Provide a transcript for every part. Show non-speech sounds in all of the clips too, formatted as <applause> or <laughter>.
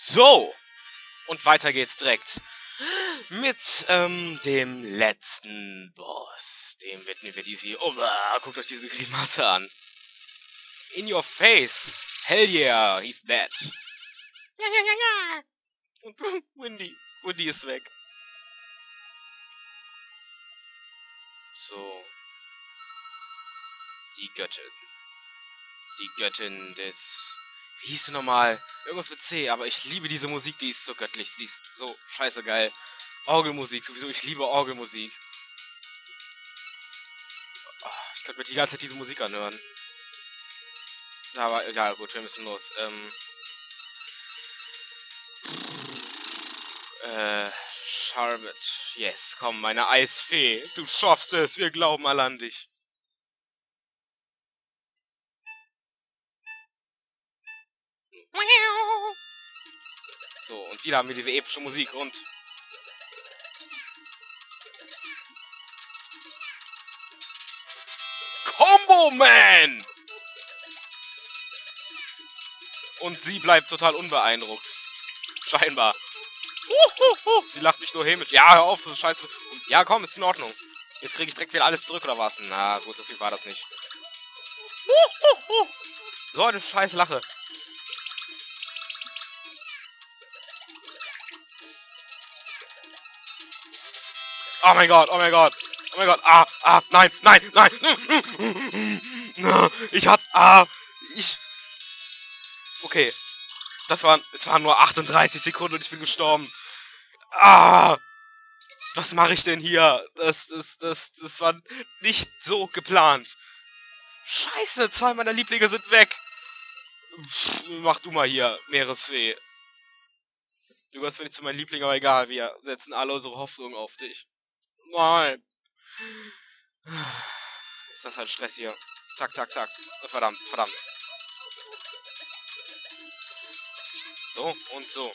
So. Und weiter geht's direkt. Mit ähm, dem letzten Boss. Dem widmen wir dieses Video. Oh, ah, guckt euch diese Grimasse an. In your face. Hell yeah, he's dead. Ja, ja, ja, ja. Und <laughs> Windy. Windy ist weg. So. Die Göttin. Die Göttin des... Wie hieß sie nochmal? Irgendwas mit C, aber ich liebe diese Musik, die ist so göttlich. Sie ist so scheiße geil. Orgelmusik, sowieso, ich liebe Orgelmusik. Ah, ich könnte mir die ganze Zeit diese Musik anhören. Aber egal, gut, wir müssen los. Ähm... Äh... Charlotte. Yes, komm, meine Eisfee. Du schaffst es, wir glauben alle an dich. So, und wieder haben wir diese epische Musik und... Combo Man! Und sie bleibt total unbeeindruckt. Scheinbar. Sie lacht mich nur hämisch. Ja, hör auf, so scheiße. Ja, komm, ist in Ordnung. Jetzt kriege ich direkt wieder alles zurück, oder was? Na, gut, so viel war das nicht. So eine scheiß Lache. Oh mein Gott, oh mein Gott. Oh mein Gott. Ah, ah, nein, nein, nein. Ich hab, ah, ich... Okay. Das waren, es waren nur 38 Sekunden und ich bin gestorben. Ah! Was mache ich denn hier? Das, das, das, das war nicht so geplant. Scheiße, zwei meiner Lieblinge sind weg. Pff, mach du mal hier, Meeresfee. Du gehörst nicht zu meinen Lieblingen, aber egal, wir setzen alle unsere Hoffnung auf dich. Nein. Ist das halt Stress hier. Zack, zack, zack. Verdammt, verdammt. So und so.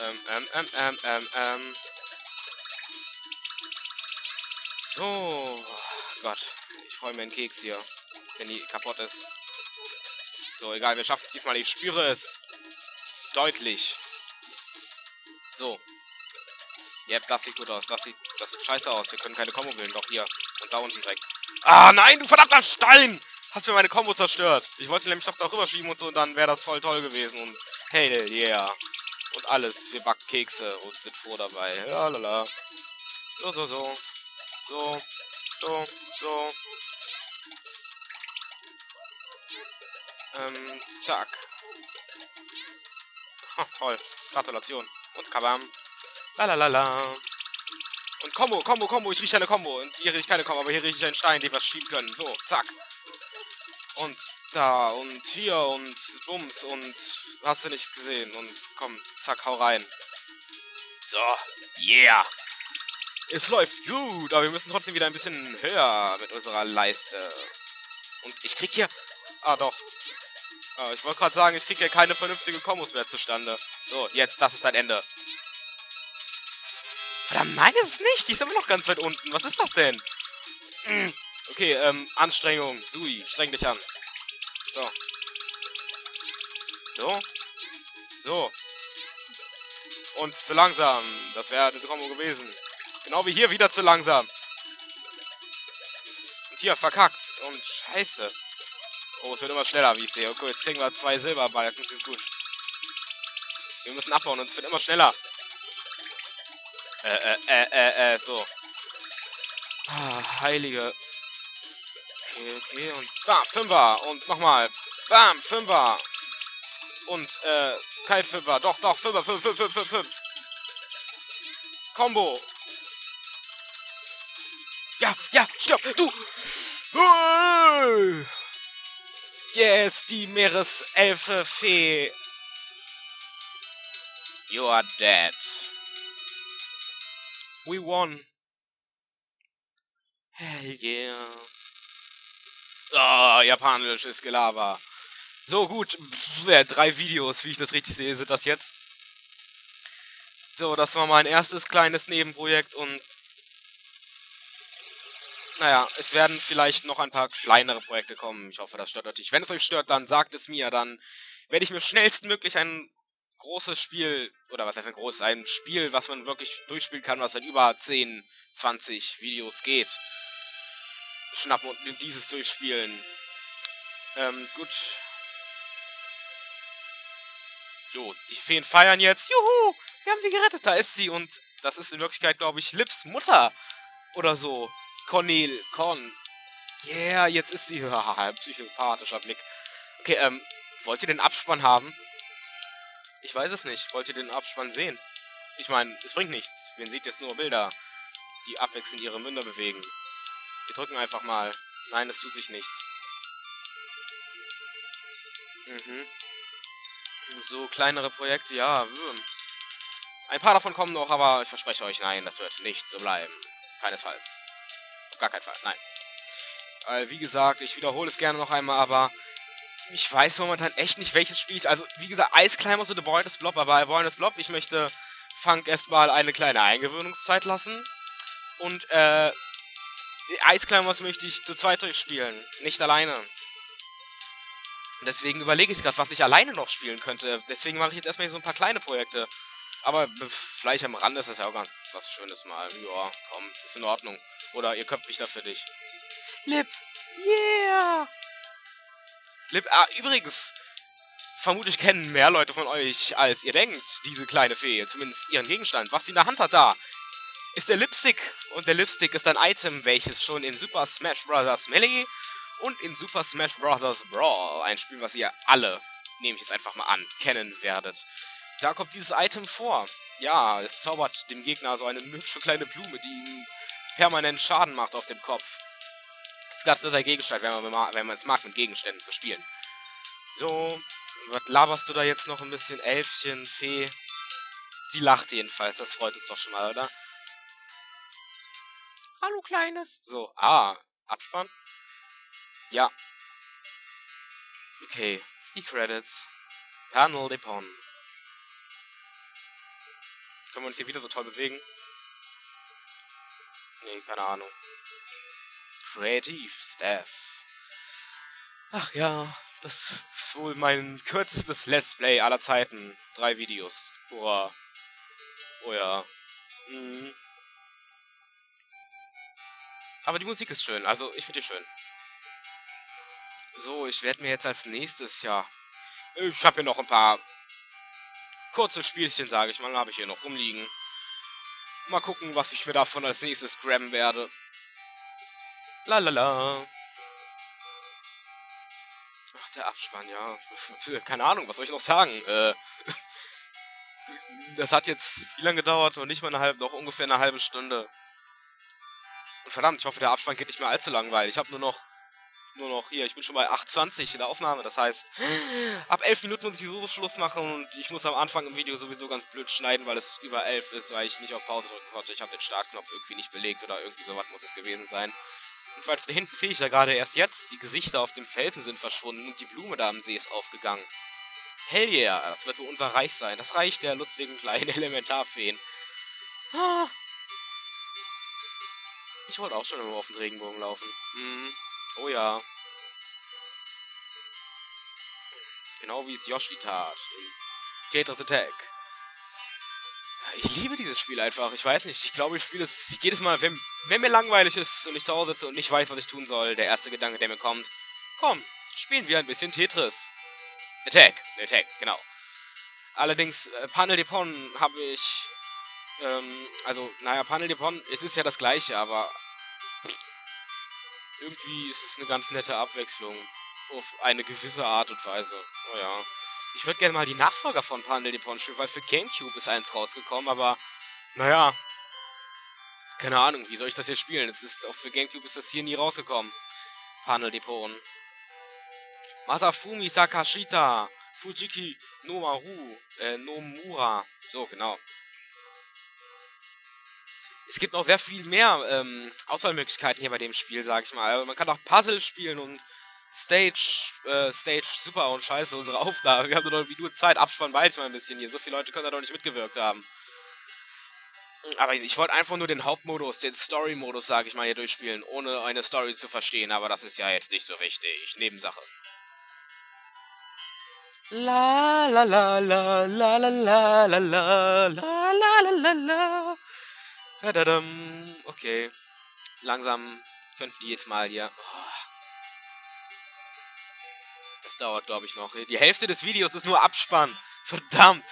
Ähm, ähm, ähm, ähm, ähm, ähm. So. Gott. Ich freue mir einen Keks hier. Wenn die kaputt ist. So, egal, wir schaffen es diesmal. Ich spüre es. Deutlich. So. Ja, das sieht gut aus. Das sieht, das sieht scheiße aus. Wir können keine Kombo bilden. Doch hier. Und da unten direkt. Ah, nein, du verdammter Stein! Hast mir meine Kombo zerstört. Ich wollte nämlich doch darüber schieben und so, und dann wäre das voll toll gewesen. Und hey, yeah. Und alles. Wir backen Kekse und sind froh dabei. Lalala. So, so, so. So. So. So. Ähm, zack. Oh, toll. Gratulation. Und kabam. Lalalala. Und Combo, Combo, Combo. Ich rieche eine Combo. Und hier rieche ich keine Combo, aber hier rieche ich einen Stein, den wir schieben können. So, zack. Und da und hier und Bums und hast du nicht gesehen. Und komm, zack, hau rein. So, yeah. Es läuft gut, aber wir müssen trotzdem wieder ein bisschen höher mit unserer Leiste. Und ich krieg hier... Ah, doch. Ah, ich wollte gerade sagen, ich krieg hier keine vernünftige Kombos mehr zustande. So, jetzt, das ist dein Ende. Verdammt, nein, ist es nicht. Die ist immer noch ganz weit unten. Was ist das denn? Hm. Okay, ähm, Anstrengung. Sui, streng dich an. So. So. So. Und zu langsam. Das wäre eine Combo gewesen. Genau wie hier wieder zu langsam. Und hier, verkackt. Und scheiße. Oh, es wird immer schneller, wie ich sehe. Okay, jetzt kriegen wir zwei Silberbalken. Ist gut. Wir müssen abbauen und es wird immer schneller. Äh, äh, äh, äh, äh, so. Ah, heilige. Okay, okay, und bam, Fünfer. Und nochmal. Bam, Fünfer. Und, äh, kein Fünfer. Doch, doch, Fünfer, fünf, fünf, fünf, fünf, fünf. Combo. Ja, ja, stopp, du. Yes, die Meereselfe Fee. You are dead. We won. Hell yeah. Ah, oh, japanisches Gelaber. So, gut. Pff, drei Videos, wie ich das richtig sehe, sind das jetzt. So, das war mein erstes kleines Nebenprojekt und... naja, es werden vielleicht noch ein paar kleinere Projekte kommen. Ich hoffe, das stört euch nicht. Wenn es euch stört, dann sagt es mir. Dann werde ich mir schnellstmöglich ein großes Spiel, oder was heißt ein großes, ein Spiel, was man wirklich durchspielen kann, was seit über 10, 20 Videos geht, schnappen und dieses durchspielen. Ähm, gut. Jo, die Feen feiern jetzt. Juhu, wir haben sie gerettet, da ist sie. Und das ist in Wirklichkeit, glaube ich, Lips Mutter oder so. Cornel, Con. Yeah, jetzt ist sie. <laughs> Haha, psychopathischer Blick. Okay, ähm, wollt ihr den Abspann haben? Ich weiß es nicht. Wollt ihr den Abspann sehen? Ich meine, es bringt nichts. Wen seht jetzt nur Bilder, die abwechselnd ihre Münder bewegen. Wir drücken einfach mal. Nein, es tut sich nichts. Mhm. So, kleinere Projekte, ja. Hm. Ein paar davon kommen noch, aber ich verspreche euch, nein, das wird nicht so bleiben. Keinesfalls. Gar keinen Fall, nein. Weil, wie gesagt, ich wiederhole es gerne noch einmal, aber ich weiß momentan echt nicht, welches Spiel ich. Also, wie gesagt, Ice Climbers oder Boynes Blob, aber bei Boynes Blob, ich möchte Funk erstmal eine kleine Eingewöhnungszeit lassen. Und, äh, Ice Climbers möchte ich zu zweit durchspielen, nicht alleine. Deswegen überlege ich gerade, was ich alleine noch spielen könnte. Deswegen mache ich jetzt erstmal so ein paar kleine Projekte. Aber vielleicht am Rande ist das ja auch ganz was Schönes mal. Ja, komm, ist in Ordnung. Oder ihr köpft mich da für dich. Lip, yeah! Lip, ah, übrigens, vermutlich kennen mehr Leute von euch, als ihr denkt, diese kleine Fee. Zumindest ihren Gegenstand. Was sie in der Hand hat da, ist der Lipstick. Und der Lipstick ist ein Item, welches schon in Super Smash Bros. Melee und in Super Smash Bros. Brawl, ein Spiel, was ihr alle, nehme ich jetzt einfach mal an, kennen werdet. Da kommt dieses Item vor. Ja, es zaubert dem Gegner so eine hübsche kleine Blume, die ihm permanent Schaden macht auf dem Kopf. Das ist ganz der Gegenstand, wenn man, wenn man es mag, mit Gegenständen zu spielen. So, was laberst du da jetzt noch ein bisschen? Elfchen, Fee. Sie lacht jedenfalls, das freut uns doch schon mal, oder? Hallo, Kleines. So, ah, Abspann. Ja. Okay, die Credits. Panel Depon. Können wir uns hier wieder so toll bewegen? Nee, keine Ahnung. Creative Staff. Ach ja, das ist wohl mein kürzestes Let's Play aller Zeiten. Drei Videos. Hurra. Oh ja. Mhm. Aber die Musik ist schön, also ich finde die schön. So, ich werde mir jetzt als nächstes, ja... Ich habe hier noch ein paar kurze Spielchen, sage ich mal, habe ich hier noch rumliegen. Mal gucken, was ich mir davon als nächstes grabben werde. Lalala. Ach, der Abspann, ja. <laughs> Keine Ahnung, was soll ich noch sagen? Äh, <laughs> das hat jetzt wie lange gedauert? Noch nicht mal eine halbe, noch ungefähr eine halbe Stunde. Und verdammt, ich hoffe, der Abspann geht nicht mehr allzu langweilig. Ich habe nur noch nur noch hier. Ich bin schon bei 8,20 in der Aufnahme. Das heißt, ab 11 Minuten muss ich so Schluss machen und ich muss am Anfang im Video sowieso ganz blöd schneiden, weil es über 11 ist, weil ich nicht auf Pause drücken konnte. Ich habe den Startknopf irgendwie nicht belegt oder irgendwie sowas muss es gewesen sein. Und falls da hinten fehlt ich da gerade erst jetzt. Die Gesichter auf dem Felsen sind verschwunden und die Blume da am See ist aufgegangen. Hell yeah, das wird wohl unser Reich sein. Das Reich der lustigen kleinen <laughs> Elementarfeen. Ah. Ich wollte auch schon immer auf den Regenbogen laufen. Hm. Oh ja. Genau wie es Yoshi tat. Tetris Attack. Ich liebe dieses Spiel einfach. Ich weiß nicht. Ich glaube, ich spiele es jedes Mal, wenn, wenn mir langweilig ist und ich zu Hause sitze und nicht weiß, was ich tun soll. Der erste Gedanke, der mir kommt. Komm, spielen wir ein bisschen Tetris. Attack. Attack, genau. Allerdings, äh, Panel Depon habe ich. Ähm, also, naja, Panel Depon, es ist ja das gleiche, aber irgendwie ist es eine ganz nette Abwechslung. Auf eine gewisse Art und Weise. Oh ja. Ich würde gerne mal die Nachfolger von Panel Depon spielen, weil für Gamecube ist eins rausgekommen, aber naja. Keine Ahnung, wie soll ich das jetzt spielen? Es ist auch für Gamecube ist das hier nie rausgekommen. Panel Depon. Masafumi Sakashita. Fujiki Nomaru. Äh, Nomura. So, genau es gibt noch sehr viel mehr ähm, Auswahlmöglichkeiten hier bei dem Spiel, sag ich mal. Also man kann auch Puzzle spielen und Stage, äh, Stage, super und scheiße, unsere Aufnahme. Wir haben nur noch wie nur Zeit, abspannen bald mal ein bisschen hier. So viele Leute können da doch nicht mitgewirkt haben. Aber ich wollte einfach nur den Hauptmodus, den Story-Modus, sage ich mal, hier durchspielen, ohne eine Story zu verstehen. Aber das ist ja jetzt nicht so wichtig. Nebensache. La la la la la la la la la la la la la. Okay. Langsam könnten die jetzt mal hier. Oh. Das dauert, glaube ich, noch. Die Hälfte des Videos ist nur Abspann. Verdammt.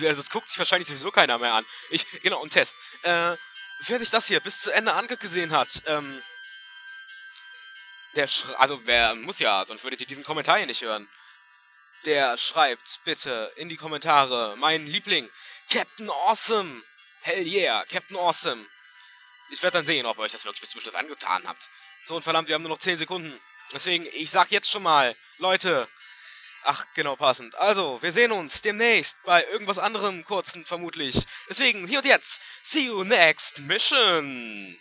Das guckt sich wahrscheinlich sowieso keiner mehr an. Ich, genau, und Test. Äh, wer sich das hier bis zu Ende angesehen hat, ähm, der sch also wer muss ja, sonst würdet ihr diesen Kommentar hier nicht hören. Der schreibt bitte in die Kommentare, mein Liebling, Captain Awesome. Hell yeah, Captain Awesome. Ich werde dann sehen, ob ihr euch das wirklich bis zum Schluss angetan habt. So, und verdammt, wir haben nur noch 10 Sekunden. Deswegen, ich sag jetzt schon mal, Leute, Ach, genau passend. Also, wir sehen uns demnächst bei irgendwas anderem kurzen vermutlich. Deswegen, hier und jetzt, see you next mission!